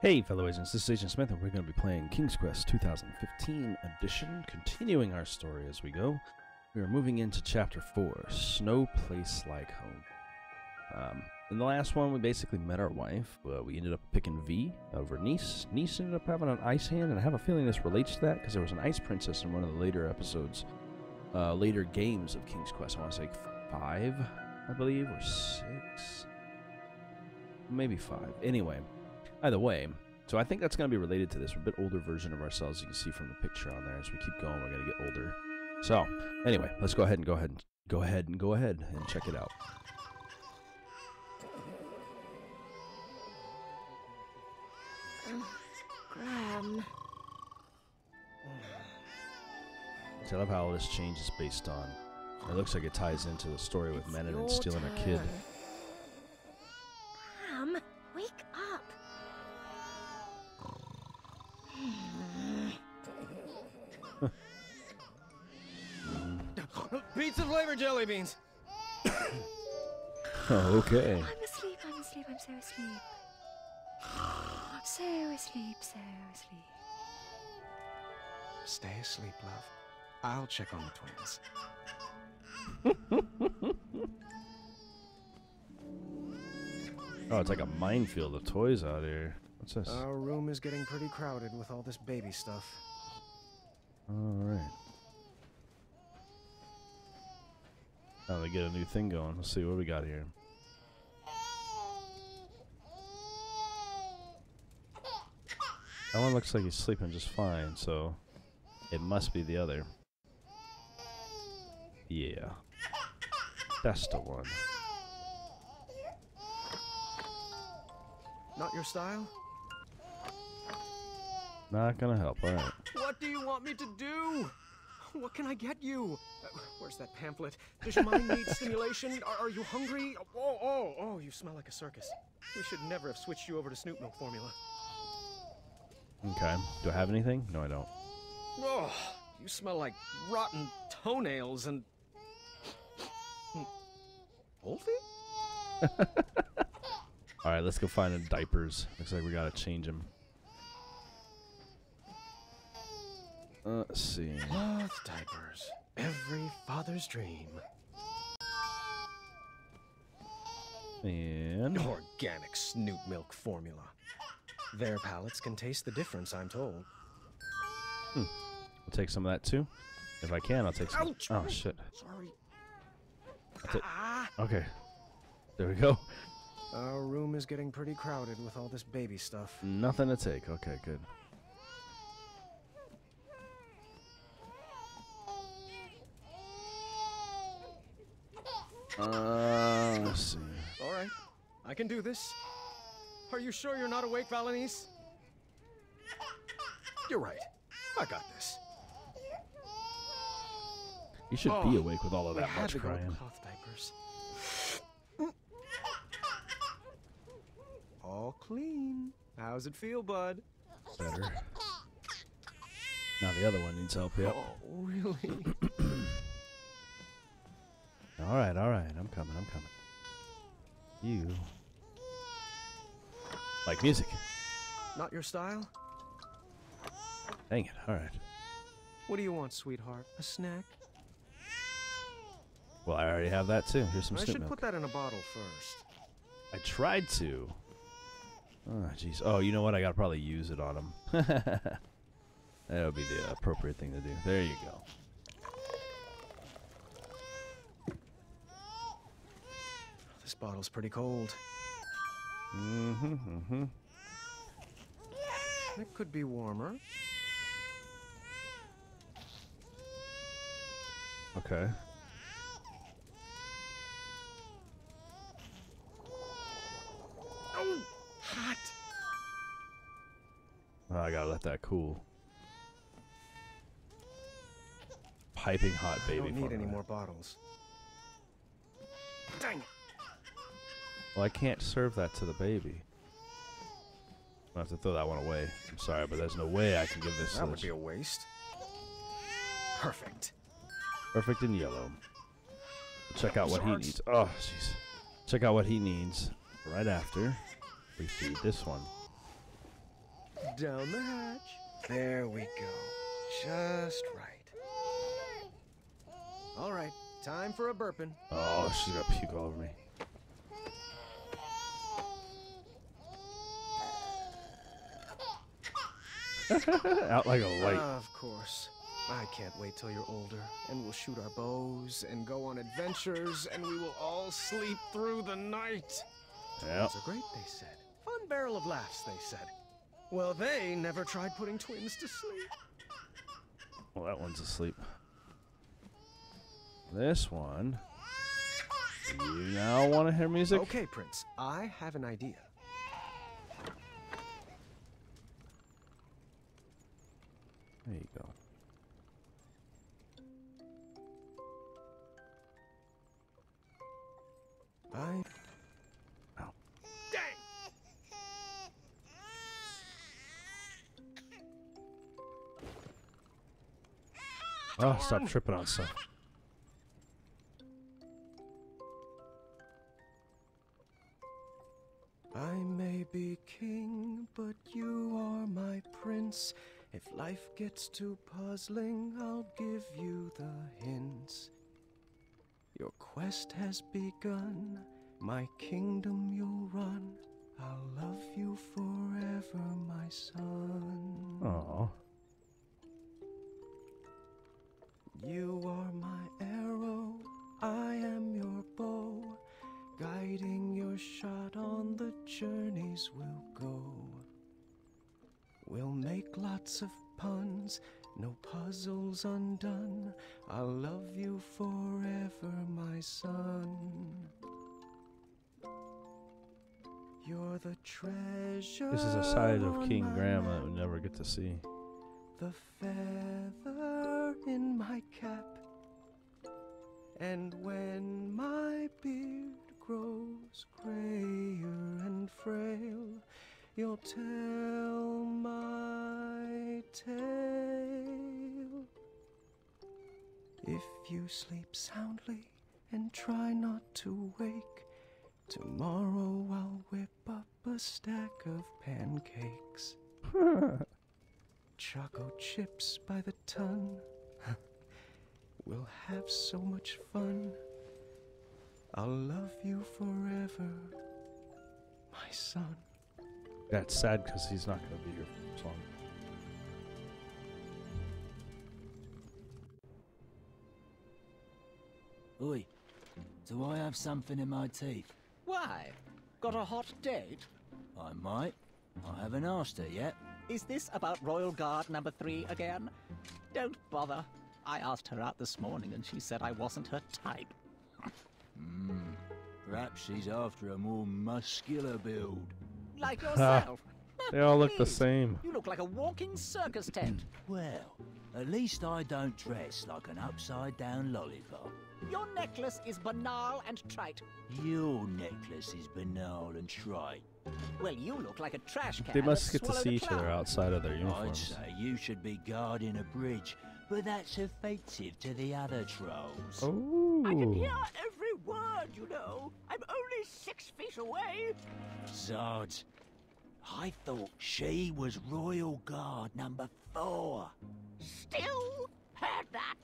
Hey, fellow agents, this is Agent Smith, and we're going to be playing King's Quest 2015 edition, continuing our story as we go. We are moving into Chapter 4, Snow Place Like Home. Um, in the last one, we basically met our wife. Uh, we ended up picking Vee over Neese. Neese ended up having an ice hand, and I have a feeling this relates to that because there was an ice princess in one of the later episodes, uh, later games of King's Quest. I want to say five, I believe, or six. Maybe five. Anyway, Either way, so I think that's going to be related to this. We're a bit older version of ourselves. You can see from the picture on there. As we keep going, we're going to get older. So, anyway, let's go ahead and go ahead and go ahead and go ahead and check it out. Graham. See, I love how all this changes based on. It looks like it ties into the story with It's Menon and stealing her kid. Pizza flavor jelly beans. Oh, okay. I'm asleep, I'm asleep, I'm so asleep. So asleep, so asleep. Stay asleep, love. I'll check on the twins. Oh, it's like a minefield of toys out here. What's this? Our room is getting pretty crowded with all this baby stuff. All right. Now they get a new thing going. Let's see what we got here. That one looks like he's sleeping just fine, so it must be the other. Yeah. That's the one. Not your style? Not gonna help. Alright. What do you want me to do? What can I get you? Uh, where's that pamphlet? Does your mind need stimulation? Are, are you hungry? Oh, oh, oh, you smell like a circus. We should never have switched you over to Snoop Milk formula. Okay. Do I have anything? No, I don't. Oh, you smell like rotten toenails and. Wolfie? Alright, let's go find the diapers. Looks like we gotta change them. Uh, let's see. Cloth diapers. Every father's dream. And. Organic snoot Milk formula. Their palates can taste the difference, I'm told. Hmm. I'll take some of that too. If I can, I'll take some. Ouch! Oh, shit. Sorry. Ah! Okay. There we go. Our room is getting pretty crowded with all this baby stuff. Nothing to take. Okay, good. Uh, let's see. All right, I can do this. Are you sure you're not awake, Valanice? You're right. I got this. You should Oh, be awake with all of that had much to go to crying. cloth diapers. All clean. How's it feel, bud? Better. Now the other one needs help. Yep. Oh, really? All right, all right. I'm coming. I'm coming. You like music? Not your style? Dang it! All right. What do you want, sweetheart? A snack? Well, I already have that too. Here's some I Snoop should milk. put that in a bottle first. I tried to. Oh, jeez. Oh, you know what? I gotta probably use it on him. that would be the appropriate thing to do. There you go. Bottle's pretty cold. Mm-hmm. Mm-hmm. It could be warmer. Okay. Oh, hot. Oh, I gotta let that cool. Piping hot I baby. don't need any more bottles. Dang it. Well, I can't serve that to the baby. I have to throw that one away. I'm sorry, but there's no way I can give this. to That would be a waste. Perfect. Perfect in yellow. Check out what he needs. Oh, jeez. Check out what he needs right after we feed this one. Down the hatch. There we go. Just right. All right, time for a burping. Oh, she's got puke all over me. Out like a light. Of course. I can't wait till you're older, and we'll shoot our bows and go on adventures, and we will all sleep through the night. Yep. Twins are great, they said. Fun barrel of laughs, they said. Well, they never tried putting twins to sleep. Well, that one's asleep. This one. You now want to hear music? Okay, Prince, I have an idea. I. Ow. Dang! Oh, ah, stop tripping on stuff. I may be king, but you are my prince. If life gets too puzzling, I'll give you the hints. Quest has begun, my kingdom you'll run. I'll love you forever, my son. Oh. You are my arrow, I am your bow. Guiding your shot on the journeys we'll go. We'll make lots of puns, no puzzles undone. I'll love you forever, my son. You're the treasure. This is a side of King Graham that we never get to see. The feather in my cap. And when my beard grows grayer and frail, you'll tell my tale. If you sleep soundly and try not to wake, tomorrow I'll whip up a stack of pancakes. Choco chips by the ton. we'll have so much fun. I'll love you forever, my son. That's sad because he's not going to be here for so long. Oi, do I have something in my teeth? Why? Got a hot date? I might. I haven't asked her yet. Is this about Royal Guard number three again? Don't bother. I asked her out this morning and she said I wasn't her type. Hmm, perhaps she's after a more muscular build. Like yourself. They all look the same. You look like a walking circus tent. Well, at least I don't dress like an upside down lollipop. Your necklace is banal and trite. Your necklace is banal and trite. Well, you look like a trash can. They must get to see each other outside of their uniforms. I'd uniforms. say you should be guarding a bridge, but that's offensive to the other trolls. I can Oh. hear every word, you know. I'm only six feet away. Zods, I thought she was Royal Guard number four. Still heard that.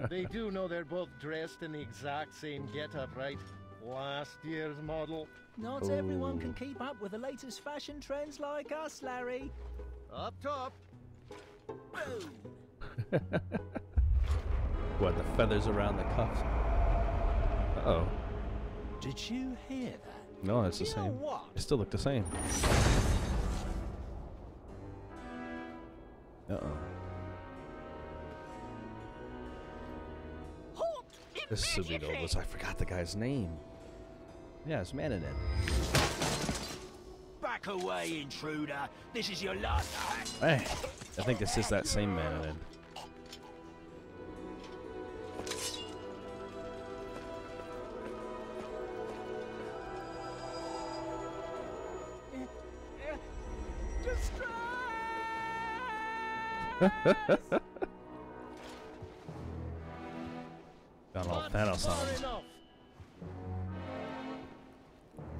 they do know they're both dressed in the exact same getup, right? Last year's model. Not oh. everyone can keep up with the latest fashion trends like us, Larry. Up top. Boom. what, the feathers around the cuffs? Uh oh. Did you hear that? No, it's the same. They still look the same. Uh oh. This the immediately! oldest. I forgot the guy's name. Yeah, it's Mananin. Back away, intruder! This is your last. Hey, I think this is that same Mananin. Got all Thanos on Far him. enough.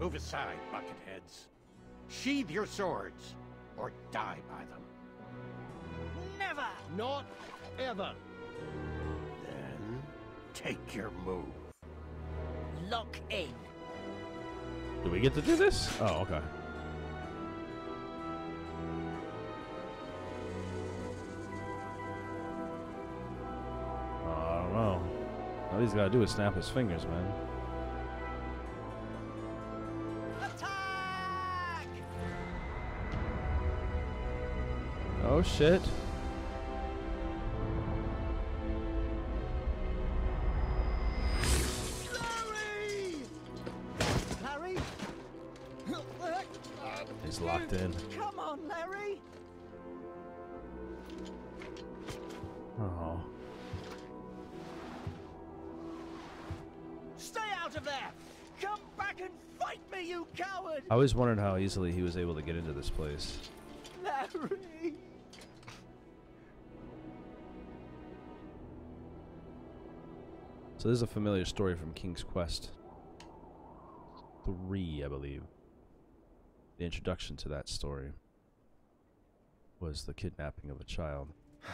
Move aside, bucketheads. Sheathe your swords. or die by them. Never! Not ever. Then Take your move. lock in. Do we get to do this? Oh, okay. He's got to do is snap his fingers, man. Attack! Oh, shit. Me, you coward! I always wondered how easily he was able to get into this place. Larry! So this is a familiar story from King's Quest 3, I believe. The introduction to that story was the kidnapping of a child.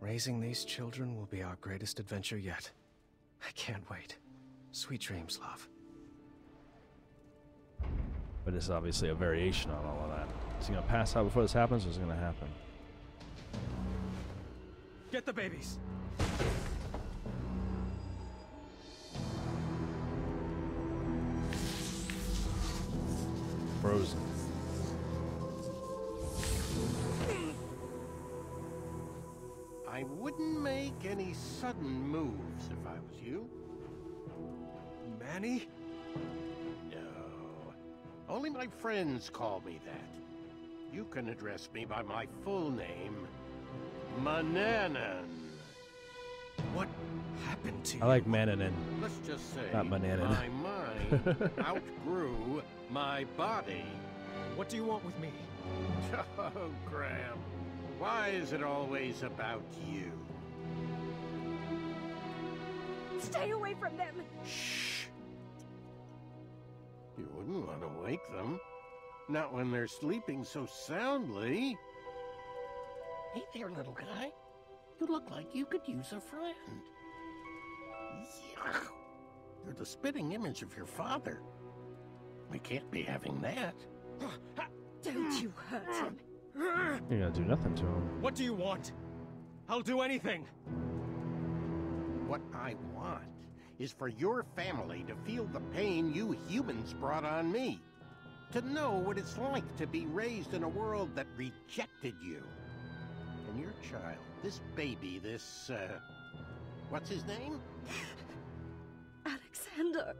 Raising these children will be our greatest adventure yet. I can't wait. Sweet dreams, love. But it's obviously a variation on all of that. Is he gonna pass out before this happens, or is it gonna happen? Get the babies! Frozen. Only my friends call me that. You can address me by my full name, Mananan. What happened to you? I like Mananin. Let's just say Not Mananan. my mind outgrew my body. What do you want with me? Oh, Graham. Why is it always about you? Stay away from them. Shh. You wouldn't want to wake them. Not when they're sleeping so soundly. Hey there, little guy. You look like you could use a friend. Yuck. You're the spitting image of your father. We can't be having that. Don't you hurt him. You're gonna do nothing to him. What do you want? I'll do anything. What I want is for your family to feel the pain you humans brought on me. To know what it's like to be raised in a world that rejected you. And your child, this baby, this, uh, what's his name? Alexander.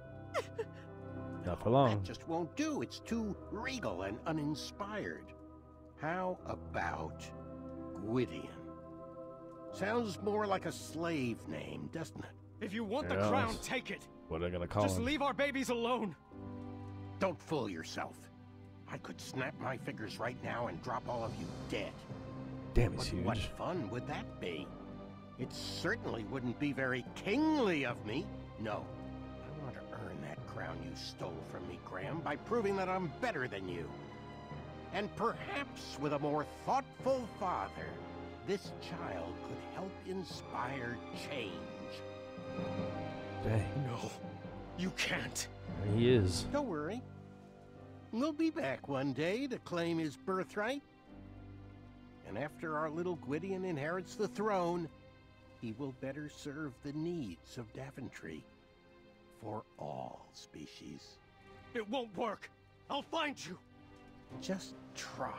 Not for long. That just won't do. It's too regal and uninspired. How about Gwydion? Sounds more like a slave name, doesn't it? If you want the Yes. crown, take it. What are they gonna call Just him? leave our babies alone. Don't fool yourself. I could snap my fingers right now and drop all of you dead. Damn, he's But what fun would that be? It certainly wouldn't be very kingly of me. No, I want to earn that crown you stole from me, Graham, by proving that I'm better than you. And perhaps with a more thoughtful father, this child could help inspire change. Dang, No, you can't. There he is. Don't worry. We'll be back one day to claim his birthright. And after our little Gwydion inherits the throne, he will better serve the needs of Daventry for all species. It won't work. I'll find you. Just try.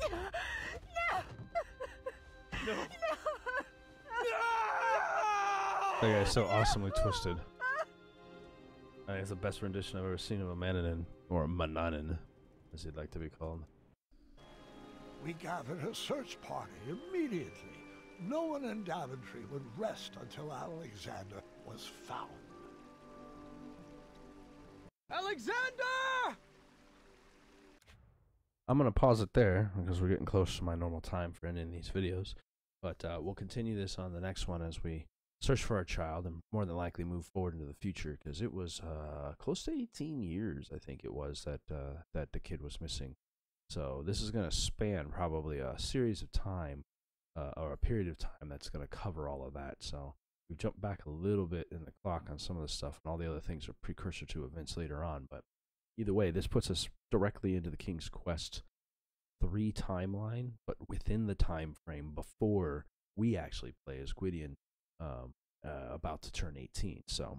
No. That guy's so awesomely twisted. I think it's the best rendition I've ever seen of a Mananin, or Mananin, as he'd like to be called. We gathered a search party immediately. No one in Daventry would rest until Alexander was found. Alexander! I'm gonna pause it there because we're getting close to my normal time for ending these videos. But uh, we'll continue this on the next one as we search for our child and more than likely move forward into the future because it was uh, close to 18 years, I think it was that uh, that the kid was missing. So this is going to span probably a series of time uh, or a period of time that's going to cover all of that. So we've jumped back a little bit in the clock on some of the stuff, and all the other things are precursor to events later on. But either way, this puts us directly into the King's Quest three timeline, but within the time frame before we actually play as Gwydion, um, uh, about to turn 18. So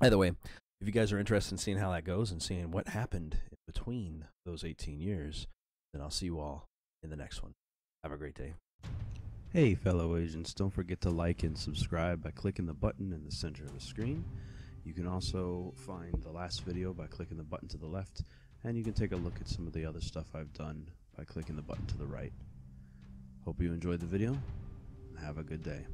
either way, if you guys are interested in seeing how that goes and seeing what happened between those 18 years, then I'll see you all in the next one. Have a great day. Hey, fellow agents, don't forget to like and subscribe by clicking the button in the center of the screen. You can also find the last video by clicking the button to the left, and you can take a look at some of the other stuff I've done by clicking the button to the right. Hope you enjoyed the video, and have a good day.